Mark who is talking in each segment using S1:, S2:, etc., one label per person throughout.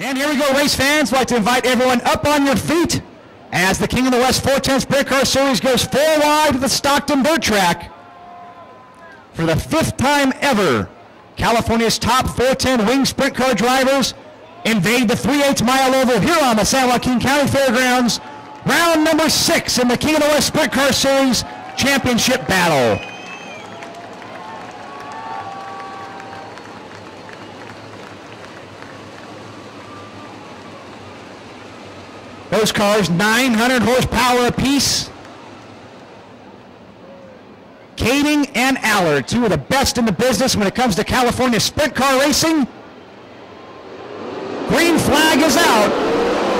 S1: And here we go, race fans. I'd like to invite everyone up on your feet as the King of the West 410 Sprint Car Series goes four wide to the Stockton Dirt Track. For the fifth time ever, California's top 410 wing sprint car drivers invade the 3 8 mile oval here on the San Joaquin County Fairgrounds. Round number six in the King of the West Sprint Car Series championship battle. Those cars, 900 horsepower apiece. Kading and Allard, two of the best in the business when it comes to California sprint car racing. Green flag is out.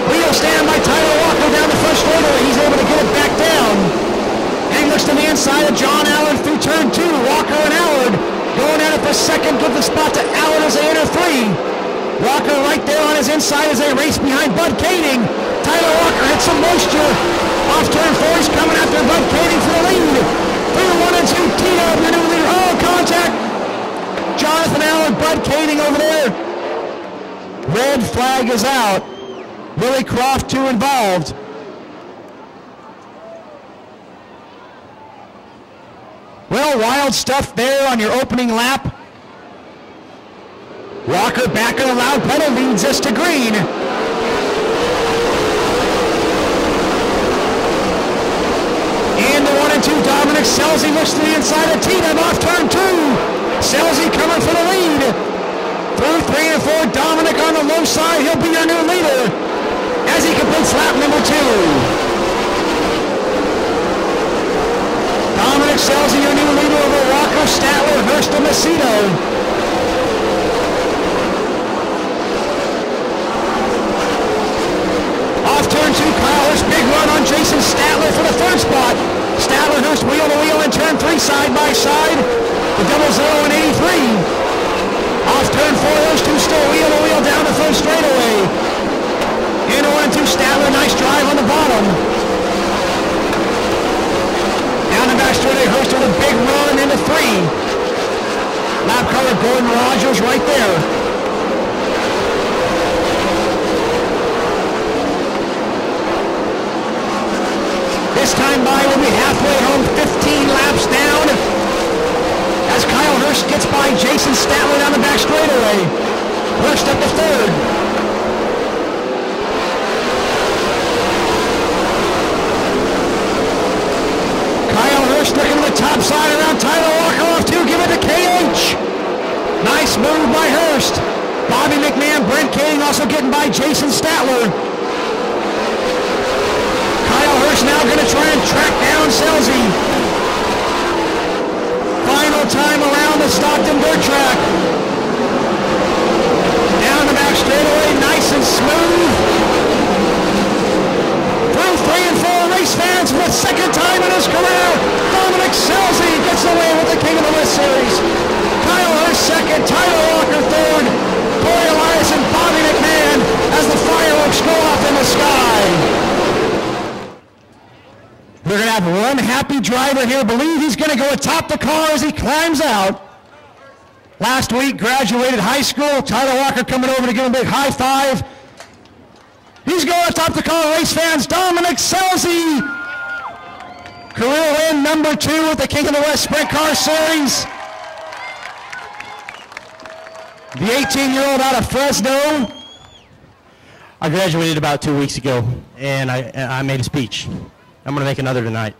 S1: Wheel stand by Tyler Walker down the first straightaway. He's able to get it back down. And looks to the inside of John Allard through turn two. Walker and Allard going at it for second. Give the spot to Allard as they enter three. Walker right there on his inside as they race behind Bud Kading. Tyler Walker hits some moisture. Off turn four, he's coming after Bud Kading for the lead. Through one and two, Tito, your new leader. Oh, contact. Jonathan Allard, Bud Kading over there. Red flag is out. Willie Croft too involved. Well, wild stuff there on your opening lap. Walker back in the loud pedal leads us to green. And the one and Dominic Scelzi looks to the inside of Tina off turn two. Scelzi coming for the lead. Through three and four, Dominic on the low side. He'll be your new leader as he completes lap number two. Dominic Scelzi, your new leader over Walker, Statler, Hirst, and Macedo. Off turn two, Kyle Hirst, big run on Jason Statler for the third spot. Statler, Hirst, wheel to wheel in turn three, side by side. The double zero and 83. Off turn four, those two still wheel to wheel down the first straightaway. In one and two, Statler, nice drive on the bottom. Down the back straightaway, Hirst with a big run into three. Lap color Gordon Rogers right there. This time by will be halfway home, 15 laps down. As Kyle Hirst gets by Jason Statler down the back straightaway. Hirst up to third. Kyle Hirst looking to the top side around Tyler Walker off two. Give it to KH. Nice move by Hirst. Bobby McMahon, Brent King also getting by Jason Statler. Kyle Hirst now going to try and have one happy driver here. Believe he's going to go atop the car as he climbs out. Last week, graduated high school. Tyler Walker coming over to give him a big high five. He's going atop the car, race fans. Dominic Scelzi. Career win number two with the King of the West Sprint Car Series. The 18-year-old out of Fresno.
S2: I graduated about two weeks ago, and I, and I made a speech. I'm going to make another tonight.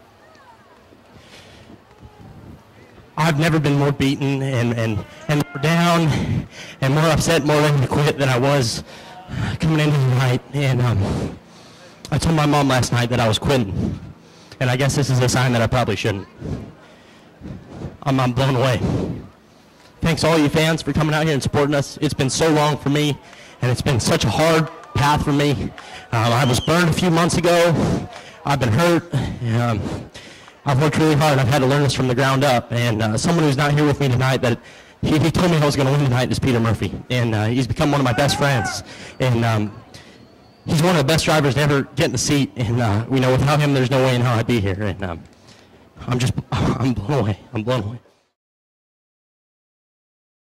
S2: I've never been more beaten and, and, and more down and more upset, more ready to quit than I was coming into the night. And um, I told my mom last night that I was quitting. And I guess this is a sign that I probably shouldn't. I'm, I'm blown away. Thanks all you fans for coming out here and supporting us. It's been so long for me, and it's been such a hard path for me. Um, I was burned a few months ago. I've been hurt. Um, I've worked really hard. I've had to learn this from the ground up. And uh, someone who's not here with me tonight that he, he told me I was going to win tonight is Peter Murphy. And uh, he's become one of my best friends. And um, he's one of the best drivers to ever get in the seat. And uh, we know without him, there's no way in hell I'd be here. And um, I'm just, I'm blown away. I'm blown away.